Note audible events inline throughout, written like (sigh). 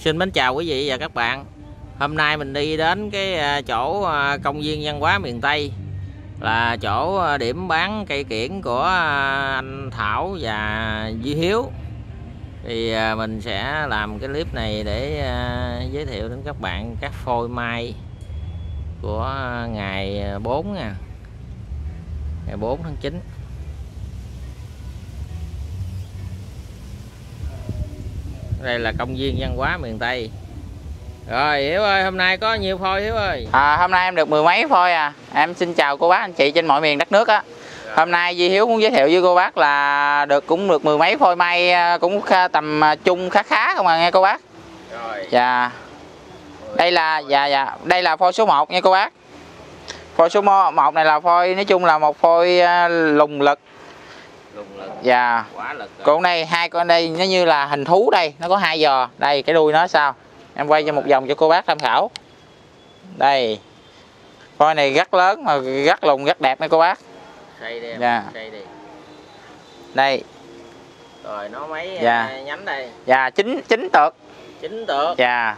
Xin mến chào quý vị và các bạn. Hôm nay mình đi đến cái à, chỗ à, công viên văn hóa miền Tây. Là chỗ à, điểm bán cây kiển của anh Thảo và Duy Hiếu. Thì mình sẽ làm cái clip này để giới thiệu đến các bạn các phôi mai của ngày 4 nha. Ngày 4 tháng 9 đây là công viên văn hóa miền tây. Rồi hiếu ơi hôm nay có nhiêu phôi hiếu ơi. À, hôm nay em được mười mấy phôi à. Em xin chào cô bác anh chị trên mọi miền đất nước á. Hôm nay Di Hiếu muốn giới thiệu với cô bác là được cũng được mười mấy phôi may à, cũng tầm à, chung khá khá không à nghe cô bác? Rồi. Dạ. Đây là dạ dạ. Đây là phôi số 1 nha cô bác. Phôi số 1 này là phôi nói chung là một phôi à, lùng lực dạ. Con này hai con đây nó như là hình thú đây. Nó có hai giò. Đây cái đuôi nó sao? Em quay cho một vòng cho cô bác tham khảo. Đây. Voi này rất lớn mà rất lùng rất đẹp nha cô bác. Xây đi em dạ. xây đi. Đây. Rồi nó mấy dạ. À, nhánh đây? Dạ chín chín tược. Chín tược. Dạ.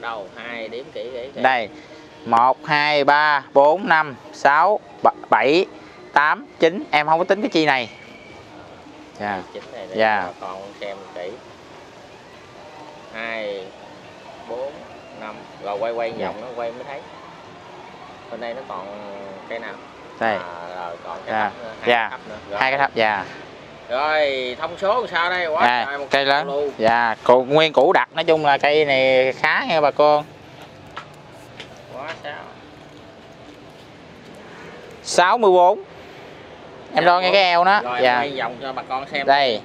Đầu hai điểm kỹ kỹ, kỹ. đây. Một hai ba bốn năm sáu bảy 8 9 em không có tính cái chi này. Dạ. Dạ. còn xem kỹ. Hai bốn năm. Rồi quay quay vòng nó quay mới thấy. Bên đây nó còn cây nào? Đây. À, rồi còn cái dạ. thấp nữa, hai dạ. cái thấp nữa. Rồi. hai cái thấp dạ. Rồi thông số sao đây? Quá trời một cây lớn. luôn. dạ cụ nguyên củ đặt nói chung là cây này khá nha bà con. Quá sao. 64 em dạ, đo nghe cái eo nó rồi dạ. quay vòng cho bà con xem. Đây.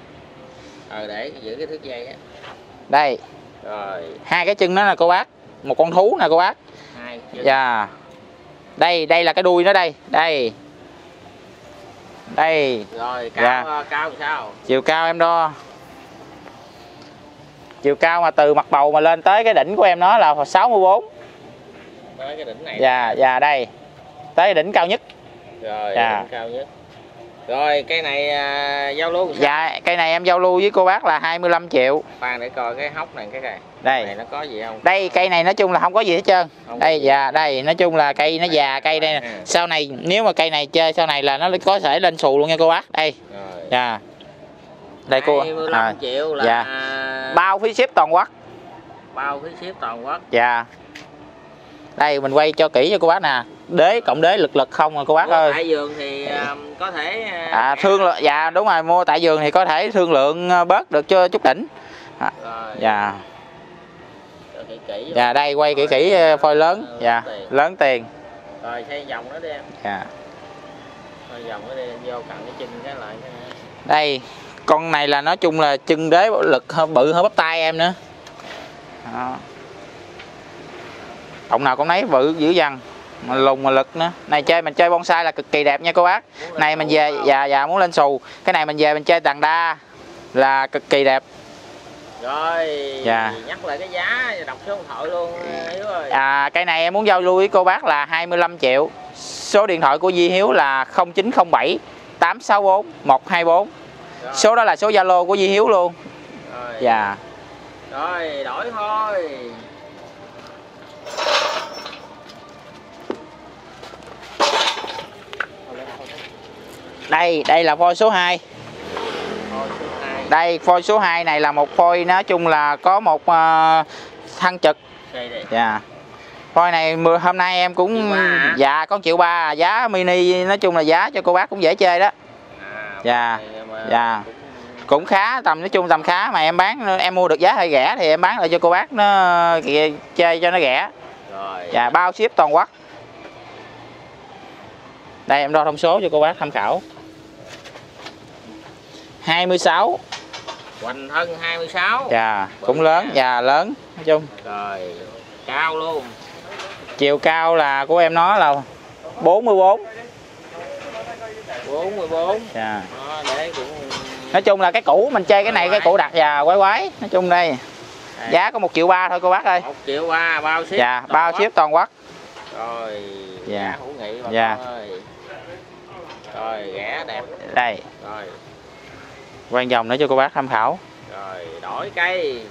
Ờ để giữ cái thước dây á. Đây. Rồi. Hai cái chân nó là cô bác. Một con thú nè cô bác. Hai chân. Dạ. Đây đây là cái đuôi nó đây. Đây. Đây. Rồi cao Dạ. cao sao? Chiều cao em đo. Chiều cao mà từ mặt bầu mà lên tới cái đỉnh của em nó là 64 tới cái đỉnh này. Dạ dạ đây. Tới đỉnh cao nhất. Rồi Dạ. đỉnh cao nhất rồi cây này à, giao lưu dạ cây này em giao lưu với cô bác là 25 triệu. Khoan để coi cái hốc này cái này. Đây. Này nó có gì không? Đây cây này nói chung là không có gì hết trơn. Không đây gì. dạ đây nói chung là cây nó già cây đây. À. sau này nếu mà cây này chơi sau này là nó có thể lên xù luôn nha cô bác. Đây. Rồi. Dạ. Đây cô. 25 à, triệu là dạ. bao phí ship toàn quốc. Bao phí ship toàn quốc. Dạ. Đây mình quay cho kỹ cho cô bác nè đế cộng đế lực lực không à cô bác Mua ơi. tại vườn thì à, có thể à, à, thương lượng dạ đúng rồi mua tại vườn thì có thể thương lượng ờ, bớt được cho chút đỉnh. Rồi. dạ. Kỹ kỹ dạ đây quay kỹ kỹ phôi lớn dạ tiền. lớn tiền. Rồi xây vòng nó đi em. Dạ. Xây vòng nó đi vô cặn cái chân cái lại đây con này là nói chung là chân đế lực hơn bự hơn bắp tay em nữa. Đó. cộng nào cũng nấy bự dữ dằn mà lùng mà lực nữa. Này chơi mình chơi bonsai là cực kỳ đẹp nha cô bác. Này mình về dạ dạ muốn lên xù. Cái này mình về mình chơi đàn đa là cực kỳ đẹp. Rồi Dạ. nhắc lại cái giá đọc số điện thoại luôn Hiếu ơi. À cái này em muốn giao lưu với cô bác là 25 triệu. Số điện thoại của Di Hiếu là 0907 864 124 rồi, số đó là số Zalo của Di Hiếu luôn. Rồi. dạ. Rồi đổi thôi đây đây là phôi số 2 thôi số hai. Đây phôi số 2 này là một phôi nói chung là có một uh, thăng trực. Dạ. Phôi này hôm nay em cũng dạ con triệu ba giá mini nói chung là giá cho cô bác cũng dễ chơi đó. À, Dạ, mà dạ. cũng- khá tầm nói chung tầm khá mà em bán em mua được giá hơi rẻ thì em bán lại cho cô bác nó chơi cho nó rẻ. Rồi. Dạ bao ship toàn quốc. Đây em đo thông số cho cô bác tham khảo 26 hoành thân 26 dạ cũng lớn dạ lớn nói chung. Rồi cao luôn. Chiều cao là của em nó là 44 44 dạ. Đó, để cũng nói chung là cái cũ mình chơi cái này cái cũ đặt và quái quái nói chung đây. Giá có một triệu ba thôi cô bác ơi. Một triệu ba bao ship dạ bao ship toàn quốc. Rồi Dạ. hữu nghị bà Dạ. ơi. Rồi rẻ đẹp. Đây. Rồi quay vòng nữa cho cô bác tham khảo. Rồi đổi cây.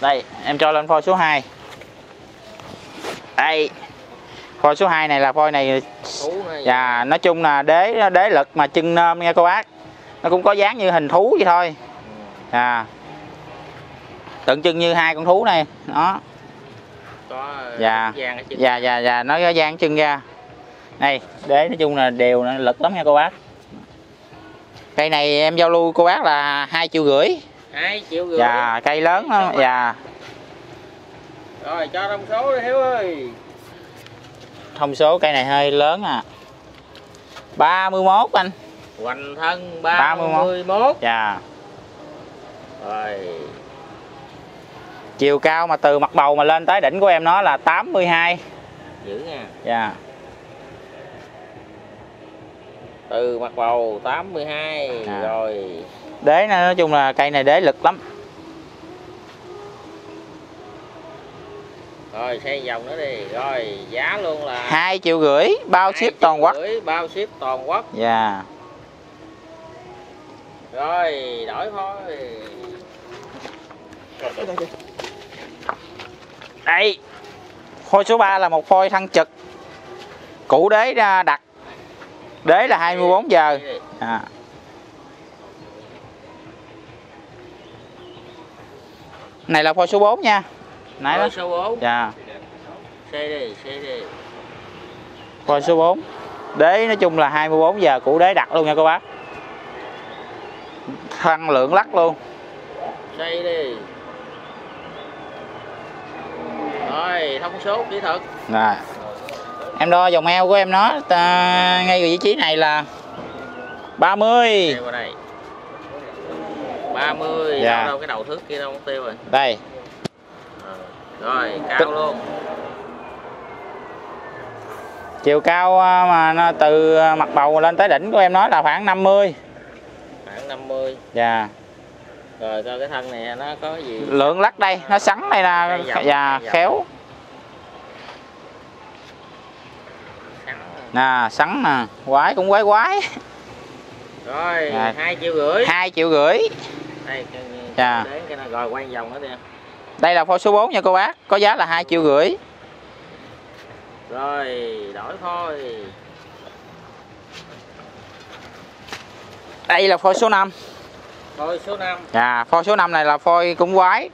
Đây em cho lên phôi số 2 đây phôi số 2 này là phôi này và nói chung là đế đế lực mà chân nôm nha cô bác. Nó cũng có dáng như hình thú vậy thôi. À tượng trưng như hai con thú này đó. Có Dạ. vàng ở trên dạ dạ dạ nó có dáng chân ra. Đây đế nói chung là đều nó lực lắm nha cô bác cây này em giao lưu cô bác là hai triệu rưỡi. Hai triệu rưỡi? Dạ cây lớn lắm dạ. Rồi cho thông số đi hiếu ơi. Thông số cây này hơi lớn à. 31 anh. Hoành thân 31. 31 dạ. Rồi. Chiều cao mà từ mặt bầu mà lên tới đỉnh của em nó là 82 giữ nha. Dạ từ mặt bầu 82 À. rồi. Đế này nói chung là cây này đế lực lắm. Rồi xây vòng nữa đi. Rồi giá luôn là hai triệu rưỡi bao ship toàn quốc. rưỡi, bao ship toàn quốc. Dạ. Rồi đổi thôi. Đây phôi số 3 là một phôi thân trực. Củ đế ra đặt đế là 24 giờ. À. này là phôi số 4 nha. Nãy đó. Số 4 dạ. Xe đi phôi số 4 đế nói chung là 24 giờ củ đế đặt luôn nha các bác. Thân lượng lắc luôn. Xây đi. Rồi thông số kỹ thuật. Rồi. Em đo vòng eo của em nó ta, ngay vị trí này là 30. Đây qua đây 30 Dạ. đâu, đâu cái đầu thước kia đâu mất tiêu rồi Đây, Ờ, rồi cao Tức- luôn chiều cao à, mà nó từ mặt bầu lên tới đỉnh của em nó là khoảng 50. khoảng 50 Dạ. rồi coi cái thân này nó có gì Lượng lắc đây, nó sắn đây là dạ, khéo. Nè, sắn nè, quái cũng quái quái. rồi Dạ. hai triệu rưỡi 2 triệu rưỡi. đây cái, Dạ. đến cái này rồi quay vòng nữa đi Đây là phôi số 4 nha cô bác, có giá là 2 triệu rưỡi. rồi đổi thôi Đây là phôi số 5. thôi số 5 Dạ, phôi số 5 này là phôi cũng quái.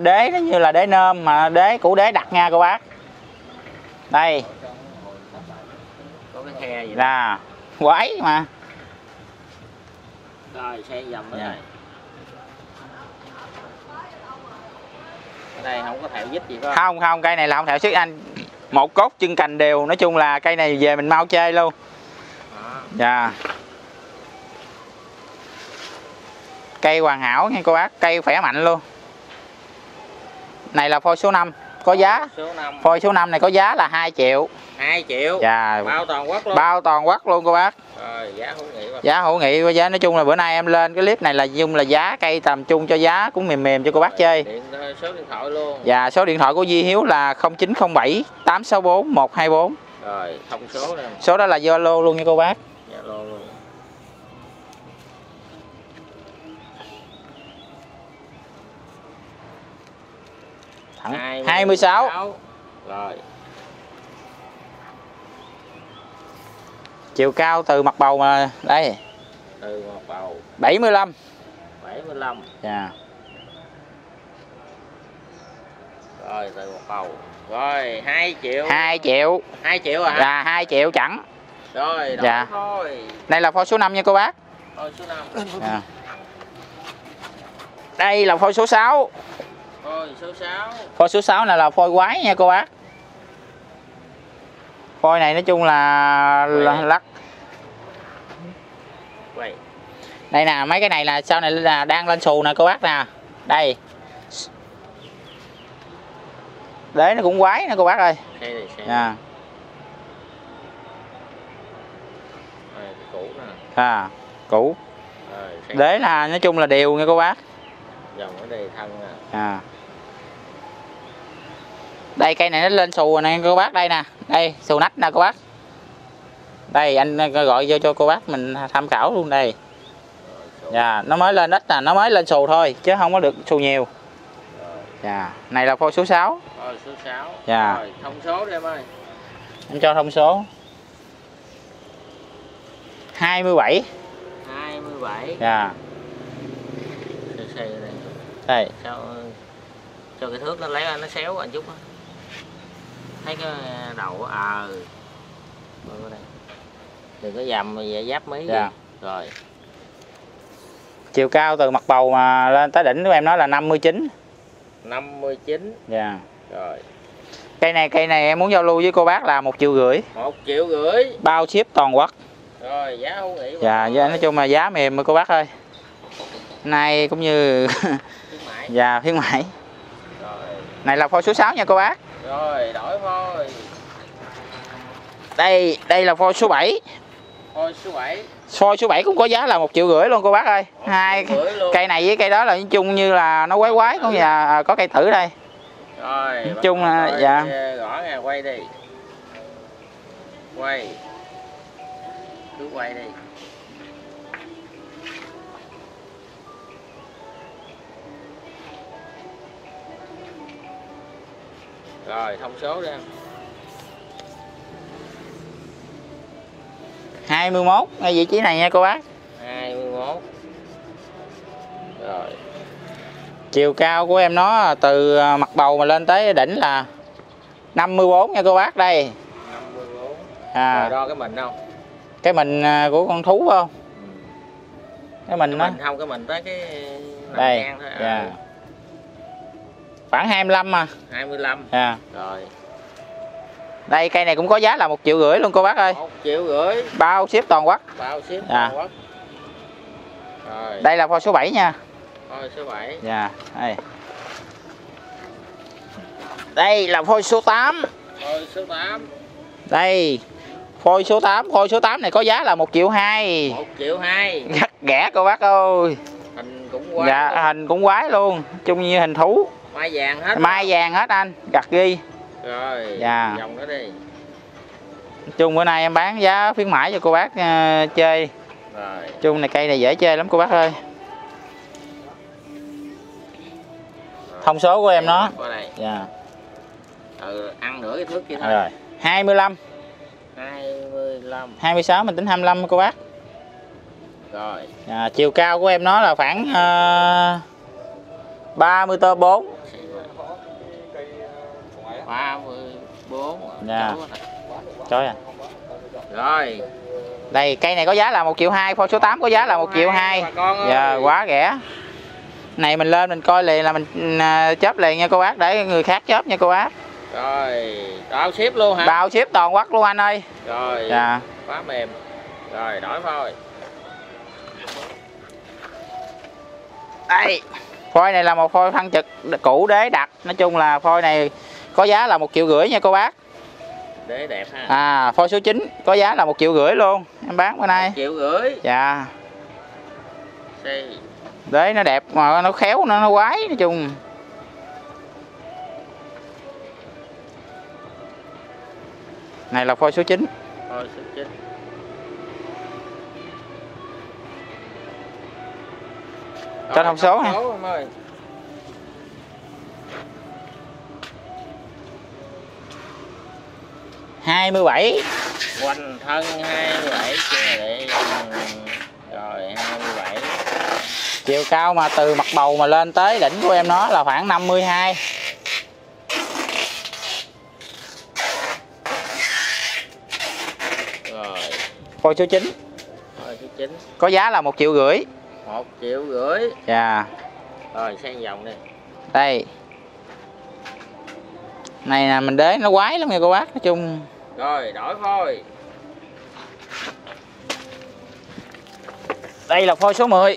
Đế nó như là đế nôm mà đế củ đế đặt nha cô bác. Đây, khe đó là quái mà. rồi xe vòng nữa Dạ. ở đây không có thẹo dít gì phải không Không không, cây này là không thẹo sức anh. Một cốt chân cành đều, nói chung là cây này về mình mau chơi luôn. Đó. Dạ. Cây hoàn hảo nha cô bác, cây khỏe mạnh luôn. Này là phôi số 5, có giá. số 5 Phôi số 5 này có giá là 2 triệu. 2 triệu Dạ. bao toàn quốc luôn Bao toàn quốc luôn cô bác. rồi giá hữu nghị quá Giá hữu nghị có giá nói chung là bữa nay em lên cái clip này là dung là giá cây tầm trung cho giá cũng mềm mềm cho cô bác chơi. điện ờ, số điện thoại luôn Và số điện thoại của Di Hiếu là 0907 864 124. rồi thông số nè Số đó là Zalo luôn nha cô bác. Zalo luôn Thẳng 26. 26. rồi Chiều cao từ mặt bầu mà đây từ một bầu 75. 75 Dạ. rồi từ một bầu rồi 2 triệu 2 triệu 2 triệu à hả là 2 triệu chẳng. rồi đổi Dạ. thôi Đây là phôi số 5 nha cô bác. thôi số 5 Dạ. Đây là phôi số 6. thôi số 6 Phôi số 6 này là phôi quái nha cô bác. Phôi này nói chung là, là lắc. quay Đây nè, mấy cái này là sau này là đang lên xù nè cô bác nè. Đây. Đế nó cũng quái nè cô bác ơi. cũ nè À, cũ. xe Đế là nói chung là đều nha cô bác. dòng ở đây thân nè À. Đây cây này nó lên xù rồi nè cô bác đây nè. Đây, xù nách nè cô bác. Đây anh gọi vô cho cô bác mình tham khảo luôn đây. Dạ, nó mới lên ít nè, nó mới lên xù thôi chứ không có được xù nhiều. Dạ. Này là phôi số 6. Rồi số 6. Dạ. Thông số đi em ơi. Em cho thông số. 27. 27. Dạ. Đây. Đây. Sao cho cái thước nó lấy nó xéo anh chút. Thấy cái đầu ờ. Đây. Đừng có dầm vậy giáp mí. Dạ. Rồi. Chiều cao từ mặt bầu mà lên tới đỉnh của em nói là 59. 59. Dạ. Rồi. Cây này cây này em muốn giao lưu với cô bác là một triệu rưỡi. một triệu rưỡi. Bao ship toàn quốc. Rồi giá hữu nghị. Dạ, dạ nói chung là giá mềm cô bác ơi. Nay cũng như (laughs) dạ khuyến mãi. Này là phôi số 6 nha cô bác. Rồi đổi thôi. Đây, đây là phôi số 7. Thôi số 7. Phôi số 7 cũng có giá là một triệu rưỡi luôn cô bác ơi. Hai cây này với cây đó là nói chung như là nó quái quái có nhà à, có cây thử đây. Rồi. bắt chung là- dạ. Gõ nè quay đi. Quay. Cứ quay đi. Rồi thông số đi em. 21 ngay vị trí này nha cô bác. 21. Rồi. Chiều cao của em nó từ à, mặt bầu mà lên tới đỉnh là 54 nha cô bác đây. 54. Rồi À, đo cái mình không? cái mình à, của con thú không? Cái mình Cái nó mình không cái mình tới cái đây. Dạ. Ừ. Khoảng 25 mà. 25. À. Rồi. Đây cây này cũng có giá là một triệu rưỡi luôn cô bác ơi. một triệu rưỡi Bao ship toàn quốc. bao ship Dạ. toàn quốc. Rồi. Đây là phôi số 7 nha. Thôi số 7. Dạ, đây. Đây là phôi số 8. Thôi số 8. Đây. Phôi số 8, phôi số 8 này có giá là 1 triệu 2. 1 triệu 2. Rất rẻ cô bác ơi. Hình cũng quá. Dạ, hình cũng quái luôn, chung như hình thú. Mai vàng hết. Mai vàng hết anh, gặt ghi. Rồi. Dạ. Dòng đó đi. Chung bữa nay em bán giá khuyến mãi cho cô bác ờ, chơi. Rồi. Chung này cây này dễ chơi lắm cô bác ơi. Thông số của em nó. Dạ. Ừ, ăn nửa cái thước kia thôi. Rồi. 25, 25. 26 mình tính 25 cô bác. Rồi. À, chiều cao của em nó là khoảng uh, 30 tơ 4 34. Dạ. Trời à. Rồi. Đây cây này có giá là 1 triệu 2 Phôi số 8 có giá là 1 triệu 2 Bà con ơi. Dạ quá rẻ Này mình lên mình coi liền là mình à, chớp liền nha cô bác Để người khác chớp nha cô bác Rồi. Bao ship luôn hả? Bao ship toàn quốc luôn anh ơi Rồi. Dạ Quá mềm. Rồi đổi thôi. Đây Phôi này là một phôi phân trực cũ đế đặt Nói chung là phôi này có giá là 1 triệu rưỡi nha cô bác Để đẹp ha. À phôi số 9 có giá là 1 triệu rưỡi luôn Em bán bữa nay triệu rưỡi. Dạ Xì. Đế nó đẹp mà nó khéo nó, nó quái nói chung Này là phôi số 9 Thôi số 9. Cho thông số ơi. hai mươi bảy. Hoành thân 27 chưa để rồi 27 chiều cao mà từ mặt bầu mà lên tới đỉnh của em nó là khoảng 52 rồi. Phôi số 9 thôi số 9 có giá là một triệu rưỡi một triệu rưỡi. Dạ rồi sang vòng đi. Đây. Này là mình đế nó quái lắm nha cô bác nói chung. Rồi đổi thôi đây là phôi số 10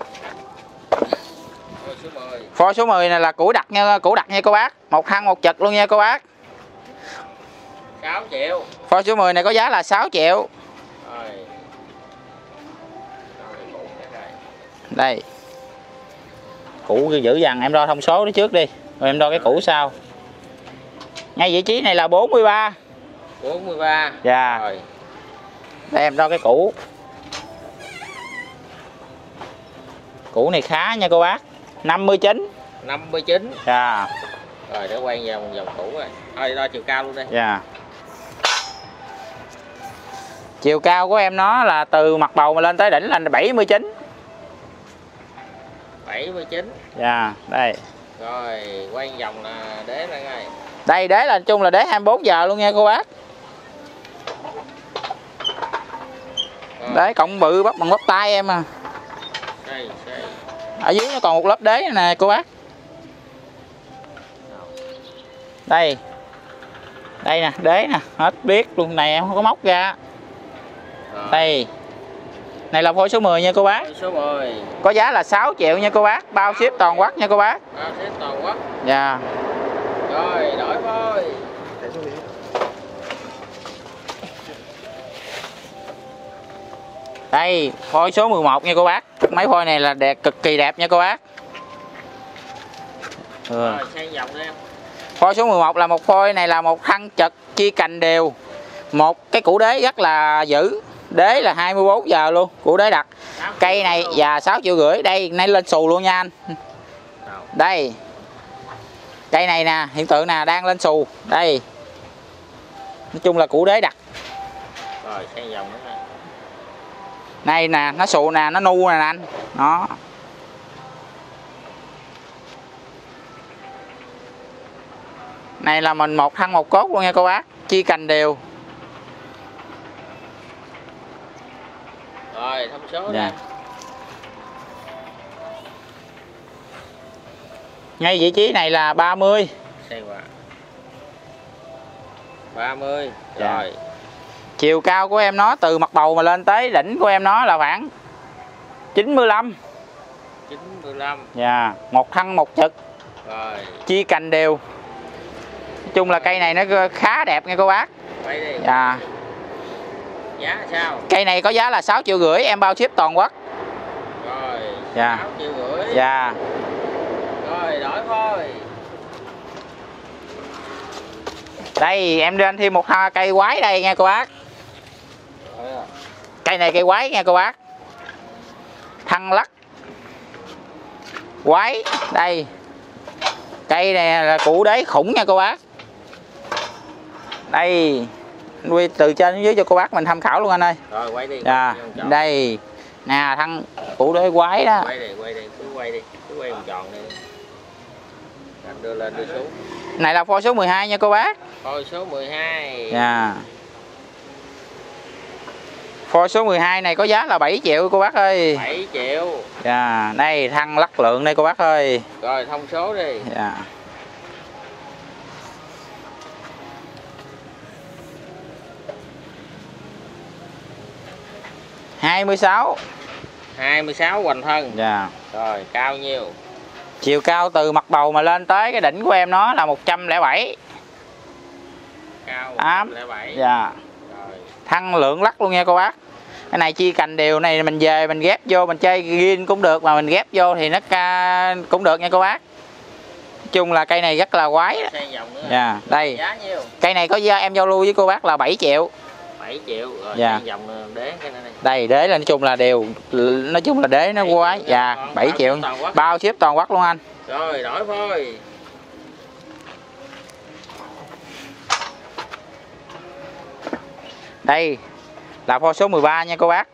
thôi số 10 phôi số 10 này là củ đặc nha củ đặc nha cô bác. Một thăng một chật luôn nha cô bác. 6 triệu. Phôi số 10 này có giá là 6 triệu đây. Củ giữ dằn em đo thông số đó trước đi rồi em đo cái củ sau. Ngay vị trí này là 43 43 Dạ. rồi. Đây em đo cái củ. Củ này khá nha cô bác 59 59 dạ. Rồi để quay vòng vòng cũ rồi thôi đo chiều cao luôn đi. Dạ. Chiều cao của em nó là từ mặt bầu mà lên tới đỉnh là 79 79 dạ đây. Rồi quay vòng là đế lại ngay. Đây đế là chung là đế 24 giờ luôn nha cô bác. Rồi, đế cộng bự bắt bằng bắp tay em à. Đây, đây. ở dưới nó còn một lớp đế nè cô bác. Đây. Đây nè đế nè. Hết biết luôn này em không có móc ra. Rồi, đây này là phôi số 10 nha cô bác. Số 10 có giá là 6 triệu nha cô bác. Bao ship toàn quốc nha cô bác. Bao xếp toàn quốc. Dạ. Rồi đổi phôi. Đây phôi số 11 nha cô bác. Máy phôi này là đẹp cực kỳ đẹp nha cô bác. Ừ. rồi sang vòng đi em. Phôi số 11 là một phôi này là một thân chật chia cành đều. Một cái củ đế rất là dữ đế là 24 giờ luôn củ đế đặt. Sáu cây này và 6 triệu rưỡi. Đây nay lên xù luôn nha anh. Đây. Cây này nè hiện tượng nè đang lên xù. Đây. Nói chung là củ đế đặt. Rồi sang vòng nữa này nè nó xù nè nó nu nè anh. Đó. Này là mình một thân một cốt luôn nha cô bác. Chia cành đều rồi thông số Dạ. ngay vị trí này là 30 sang qua 30 Dạ. rồi. Chiều cao của em nó từ mặt bầu mà lên tới đỉnh của em nó là khoảng 95 95 dạ một thân một trực. Rồi. Chia cành đều. Nói chung là cây này nó khá đẹp nha cô bác. Quay đi giá sao? Cây này có giá là 6 triệu rưỡi em bao ship toàn quốc. Rồi Dạ. 6 triệu rưỡi. Dạ. Rồi đổi phôi đây em lên thêm một hoa cây quái đây nha cô bác. Cây này cây quái nha cô bác. Thăng lắc. Quái đây. Cây này là củ đế khủng nha cô bác. Đây nuôi từ trên xuống dưới cho cô bác mình tham khảo luôn anh ơi. Rồi quay đi. Quay tròn. đây. Nè thăng củ đế quái đó. Quay đi quay đi cứ quay đi cứ quay vòng tròn đi. Anh đưa lên đưa xuống. Này là phôi số 12 nha cô bác. Phôi số 12 dạ. Phôi số 12 này có giá là 7 triệu cô bác ơi. 7 triệu. Dạ đây thăng lắc lượng đây cô bác ơi. Rồi thông số đi. Dạ hai mươi sáu. 26 hoành thân. Dạ. Rồi cao nhiêu? Chiều cao từ mặt bầu mà lên tới cái đỉnh của em nó là 107 cao Tám. 107 dạ. Rồi. Thăng lượng lắc luôn nha cô bác. Cái này chia cành đều này mình về mình ghép vô mình chơi ghiên cũng được mà mình ghép vô thì nó ca cũng được nha cô bác. Nói chung là cây này rất là quái dạ đây. Giá nhiêu? Cây này có giá em giao lưu với cô bác là 7 triệu 7 triệu rồi Dạ. sang vòng đế cái này này. Đây đế là nói chung là đều nói chung là đế nó quái dạ nha, 7 bao triệu. Toàn bao ship toàn quốc luôn anh. Rồi đổi phôi. Đây là phôi số 13 nha cô bác.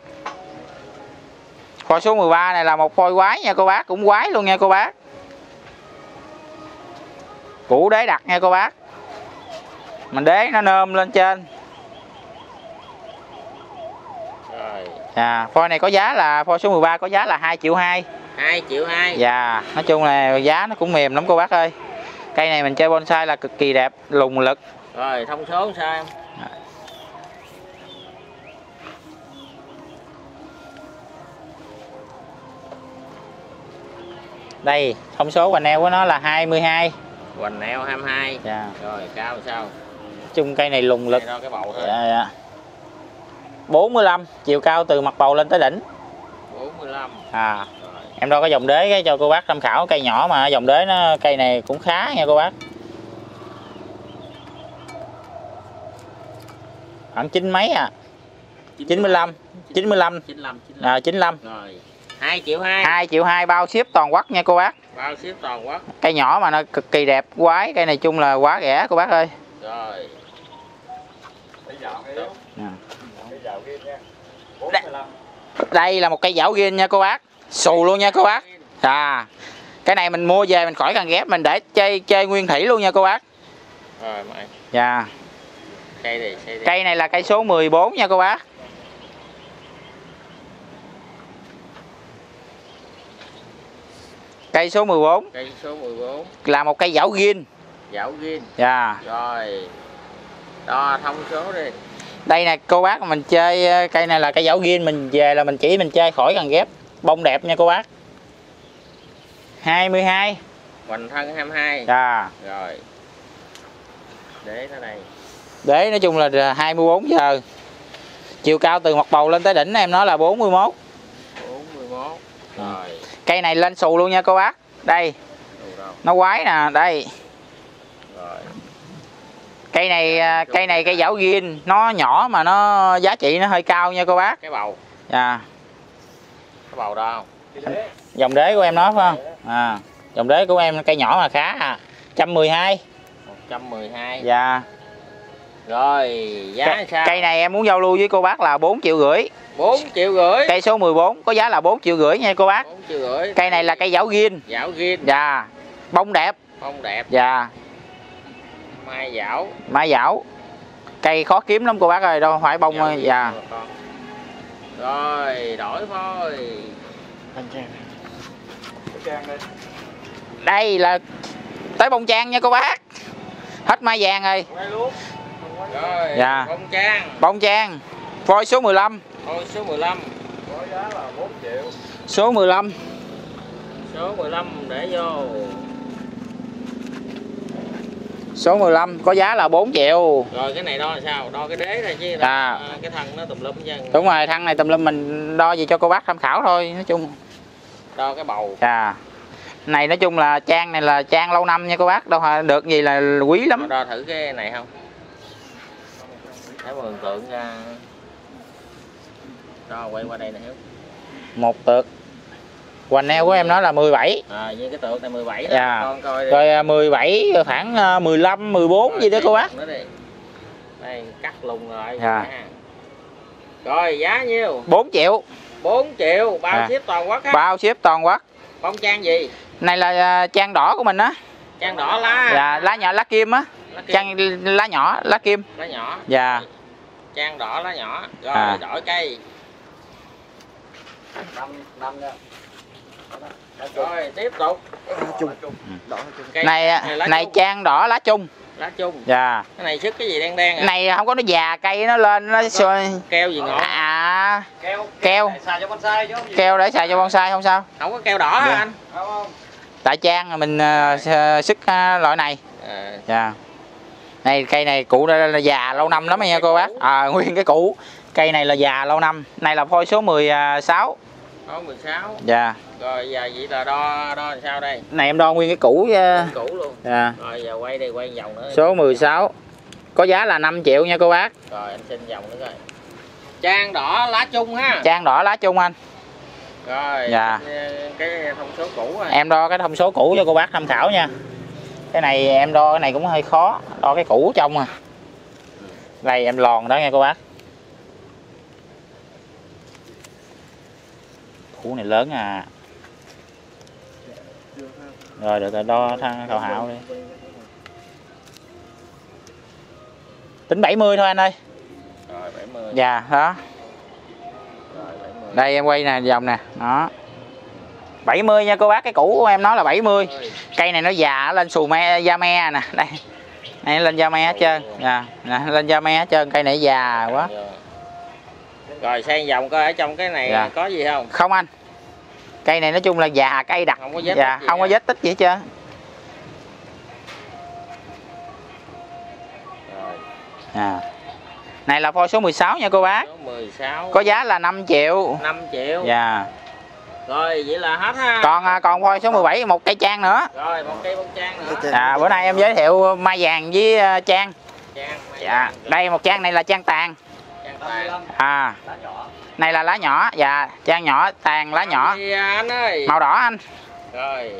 Phôi số 13 này là một phôi quái nha cô bác cũng quái luôn nha cô bác. Củ đế đặt nha cô bác. Mình đế nó nôm lên trên à, phôi này có giá là phôi số 13 có giá là 2 triệu 2 2 triệu 2 Dạ, nói chung là giá nó cũng mềm lắm cô bác ơi. Cây này mình chơi bonsai là cực kỳ đẹp, lùng lực. rồi thông số sao em Đây, thông số và neo của nó là 22. hoành neo 22 Dạ, rồi cao sao nói chung cây này lùng lực. Đây cái bầu thôi Dạ, dạ. 45, chiều cao từ mặt bầu lên tới đỉnh. 45 À, rồi em đo cái dòng đế cái cho cô bác tham khảo cây nhỏ mà dòng đế nó cây này cũng khá nha cô bác. Khoảng chín mấy à? 95, 95. 95 95 À 95. rồi 2 triệu 2 2 triệu 2 bao ship toàn quốc nha cô bác bao ship toàn quốc cây nhỏ mà nó cực kỳ đẹp quái cây này chung là quá rẻ cô bác ơi rồi Nè. Đây là một cây dảo ghiên nha cô bác. Xù luôn nha cô bác. À cái này mình mua về mình khỏi cần ghép mình để chơi chơi nguyên thủy luôn nha cô bác. Rồi dạ. Cây này cây này. Cây này là cây số 14 nha cô bác. Cây số 14 cây số 14 là một cây dảo ghiên dảo ghiên dạ. Rồi. Đo thông số đi đây nè cô bác mình chơi ờ, cây này là cây dảo ghiên mình về là mình chỉ mình chơi khỏi cần ghép. Bông đẹp nha cô bác. 22 hoành thân 22 dạ. Rồi. Để nó đây. Để nói chung là 24 giờ. Chiều cao từ mặt bầu lên tới đỉnh em nói là 41 41 Ừ. rồi. Cây này lên xù luôn nha cô bác. Đây. Nó quái nè đây cây này à, cây này cây dảo ghiên nó nhỏ mà nó giá trị nó hơi cao nha cô bác. Cái bầu. Dạ. Cái bầu đâu dòng đế của em nói phải không? À dòng đế của em cây nhỏ mà khá à. 112 112 dạ. Rồi giá cây, sao? cây này em muốn giao lưu với cô bác là 4 triệu rưỡi. 4 triệu rưỡi? Cây số 14 có giá là 4 triệu rưỡi nha cô bác. 4 triệu rưỡi. Cây này là cây dảo ghiên dảo ghiên dạ. Bông đẹp. Không đẹp. Dạ mai dảo mai dảo cây khó kiếm lắm cô bác ơi đâu phải bông ghiên dạ. rồi đổi thôi. Đây là tới bông trang nha cô bác. Hết mai vàng rồi. Rồi Dạ. bông trang. Bông trang voi số 15 thôi số 15 số 15 số 15 để vô số 15 có giá là 4 triệu. Rồi cái này đo làm sao? Đo cái đế này chứ À. à, cái thân nó tùm lum chứ. Đúng rồi thằng này tùm lum mình đo gì cho cô bác tham khảo thôi nói chung. Đo cái bầu. Dạ này nói chung là trang này là trang lâu năm nha cô bác đâu phải được gì là quý lắm. Đo thử cái này không? Để mường tượng ra. Đo quay qua đây nè hiếu. Một tược hoành neo của em nói là 17 à, như cái tượng này 17 đó. Dạ. con coi đi. rồi à, 17 rồi khoảng à, 15 14 gì đó cô bác. Nữa đi. đây cắt lùng rồi. Dạ. nha. rồi giá nhiêu? 4 triệu. 4 triệu. Bao À. ship toàn quốc á? Bao ship toàn quốc. Bông trang gì? Này là à, trang đỏ của mình á. Trang đỏ lá. Dạ lá nhỏ lá kim á. Trang lá nhỏ lá kim. Lá nhỏ. Dạ. Trang đỏ lá nhỏ. Rồi À. đổi cây rồi tiếp tục. Cây này à, lá này chung. trang đỏ lá chung. Lá chung. Dạ. Cái này sức cái gì đen đen à? này không có nó già cây nó lên nó sôi. keo gì ngọt à. Keo. Keo. Xài cho bonsai chứ keo để xài cho bonsai không sao. Không có keo đỏ hả Dạ. anh? Không không. Tại trang mình uh, sức à, loại này. À, dạ. Này cây này cũ đã là già lâu năm lắm nha cô bác. À nguyên cái cũ. Cây này là già lâu năm. Này là phôi số 16 có 16 dạ. Rồi giờ vậy là đo đo làm sao đây? Này em đo nguyên cái cũ nha cũ luôn. dạ. Rồi giờ quay đi quay vòng nữa. Số 16 có giá là 5 triệu nha cô bác. Rồi anh xin vòng nữa coi. Trang đỏ lá chung ha. Trang đỏ lá chung anh. Rồi Dạ. cái thông số cũ rồi. Em đo cái thông số cũ cho cô bác tham khảo nha. Cái này em đo cái này cũng hơi khó. Đo cái cũ trong à. Đây em lòn đó nghe cô bác cũ này lớn à. Rồi được rồi đo thang khảo hảo đi. Tính 70 thôi anh ơi. Rồi 70 dạ đó. Rồi 70 đây em quay nè vòng nè đó. 70 nha cô bác cái cũ của em nói là 70 Ơi, cây này nó già lên xù me da me nè. Đây này lên da me hết trơn. Nè nè, lên da me hết trơn cây này già quá rồi. sang vòng coi ở trong cái này Dạ. có gì không? Không anh. Cây này nói chung là già cây đặc. Không có vết dạ gì không có vết tích gì hết trơn. À. này là phôi số 16 nha cô bác. Số 16 có giá là 5 triệu. 5 triệu. Dạ. Rồi vậy là hết ha. Còn à, còn phôi số 17 một cây trang nữa. Rồi một cây bông trang nữa. À, bữa nay em giới thiệu mai vàng với à, trang. Trang dạ đây một trang này là trang tàn à này là lá nhỏ. Dạ trang nhỏ tàn lá nhỏ. À, anh ơi? Màu đỏ anh. Rồi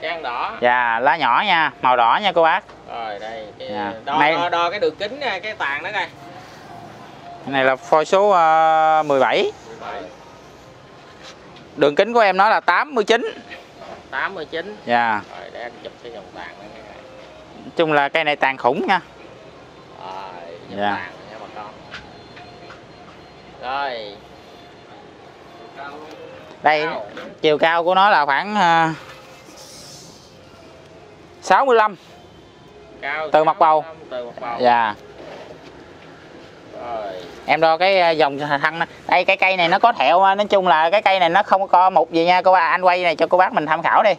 trang đỏ. Dạ lá nhỏ nha. Màu đỏ nha cô bác. Rồi đây cái Dạ. đo, Này- đo đo cái đường kính cái tàn đó coi. Này là phôi số ờ, 17 đường kính của em nó là 89 89 dạ. Rồi để anh chụp cái dòng tàn nói chung là cây này tàn khủng nha. Rồi dòng Dạ. tàn rồi. Đây Cao. chiều cao của nó là khoảng ờ, 65 cao Từ mặt bầu. từ mặt bầu. Dạ. Rồi. Em đo cái ờ, dòng thân đây cái cây này nó có thẹo á, nói chung là cái cây này nó không có mục gì nha. Cô bác anh quay này cho cô bác mình tham khảo đi.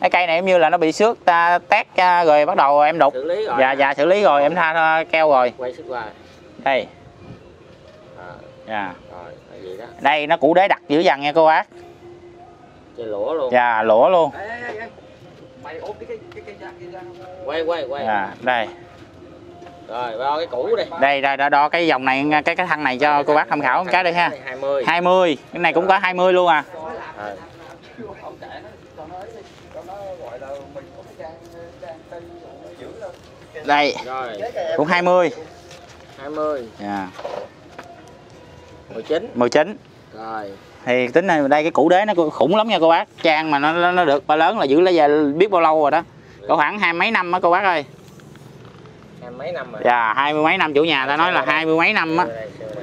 Cái cây này giống như là nó bị xước ta tét à, rồi bắt đầu em đục. Xử lý rồi. Dạ dạ xử lý rồi em tha keo rồi. Quay sức qua. Đây. à, dạ. Rồi đó? Đây nó củ đế đặt dữ dằn nha cô bác. Chơi lũa luôn. Dạ lũa luôn. Mày ốp cái cái cái cái kia ra quay quay quay. Dạ đây. Rồi đo cái cũ đi. Đây đây đo, đo cái dòng này cái cái thân này cho cô bác tham khảo một cái đi ha. 20 20 cái này cũng có 20 luôn à. Rồi. Không kệ nó cho nó ấy đi cho nó gọi là mình có cái trang trang tên giữ đâu đây rồi. cũng 20 20 dạ 19 19 rồi. Thì tính này đây cái củ đế nó khủng lắm nha cô bác. Trang mà nó nó được ba lớn là giữ lấy giờ biết bao lâu rồi đó. Có khoảng hai mấy năm á cô bác ơi. Hai mấy năm rồi. Dạ hai mươi mấy năm chủ nhà ta nói là hai mươi mấy năm á.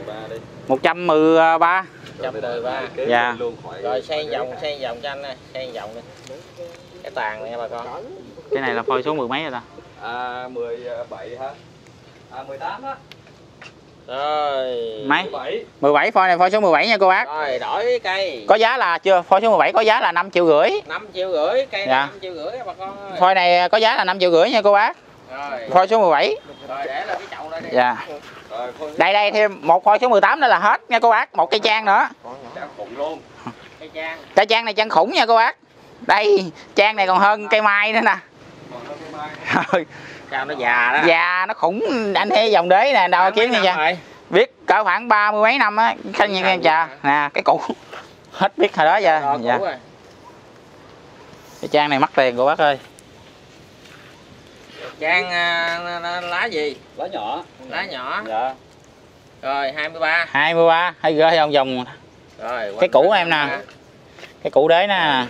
Ba đi một trăm mười ba. 113 Dạ. luôn khỏi rồi xây vòng xây vòng cho anh này xây vòng đi. Cái tàn này nha bà con. Cái này là phôi số mười mấy rồi ta? À 17 hả? À 18 á rồi. Mấy? 17 17 phôi này phôi số 17 nha cô bác. Rồi đổi cây. Có giá là chưa? Phôi số 17 có giá là 5 triệu rưỡi. 5 triệu rưỡi cây Dạ. này 5 triệu rưỡi bà con ơi. Phôi này có giá là 5 triệu rưỡi nha cô bác. Rồi. Phôi số 17 rồi để lên cái chậu đây đi. Dạ. Rồi đây đây thêm một phôi số 18 nữa là hết nha cô bác. Một cây trang nữa. Trang khủng luôn. Cây trang. Cây trang này trang khủng nha cô bác. Đây trang này còn hơn cây mai nữa nè. Còn hơn cái mai Sao nó già đó. Già nó khủng. Anh thấy dòng đế nè đâu kiếm nha năm cha biết cỡ khoảng ba mươi mấy năm á khanh như em trà nè cái cũ hết biết hồi đó giờ. Dạ. cũ rồi. cái trang này mắc tiền cô bác ơi. Trang nó- nó- lá gì? Lá nhỏ. Lá nhỏ. Dạ. Rồi 23 23 hay gửi vòng vòng. Rồi Cái cũ em nè. cái cũ đế nè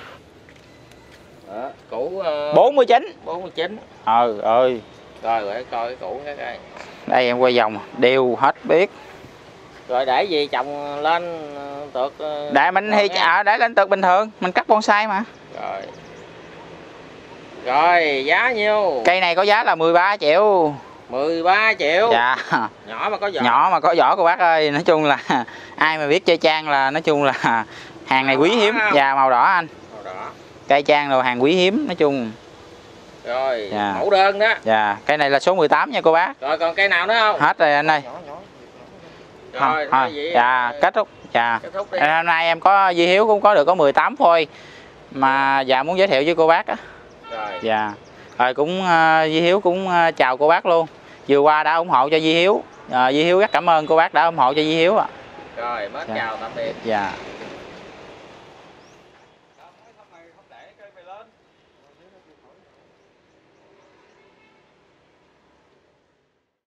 đó cũ uh, 49 49 ờ ơi. Rồi rồi coi cái cũ cái coi đây em quay vòng đều hết biết. Rồi để gì trồng lên ờ, tược ờ, để mình thì à, để lên tược bình thường mình cắt bonsai mà. Rồi. Rồi giá nhiêu? Cây này có giá là 13 triệu. 13 triệu? Dạ. Nhỏ mà có vỏ nhỏ mà có vỏ cô bác ơi nói chung là (laughs) ai mà biết chơi trang là nói chung là (laughs) hàng này quý hiếm. Và màu đỏ anh cây trang đồ hàng quý hiếm nói chung. Rồi Dạ. mẫu đơn đó. Dạ cây này là số 18 nha cô bác. Rồi còn cây nào nữa không? Hết rồi anh ơi. Rồi Thôi, thôi thôi. vậy dạ kết thúc. Dạ. Kết thúc đi. Hôm nay em có Di Hiếu cũng có được có 18 phôi mà dạ muốn giới thiệu với cô bác á. Rồi. Dạ. Rồi cũng ờ, Di Hiếu cũng ờ, chào cô bác luôn. Vừa qua đã ủng hộ cho Di Hiếu. Ờ, Di Hiếu rất cảm ơn cô bác đã ủng hộ cho Di Hiếu ạ. Rồi mến Dạ. chào tạm biệt. Dạ